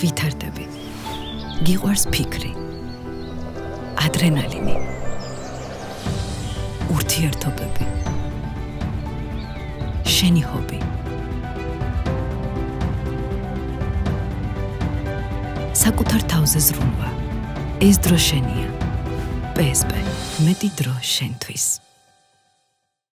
ვითარდები. გიყვარს ფიქრი. ადრენალინი. ურთიერთობები. შენი ჰობი. საკუთარ თავზე ზრუნვა. ეს დრო შენია. PSP. მეტი დრო შენთვის.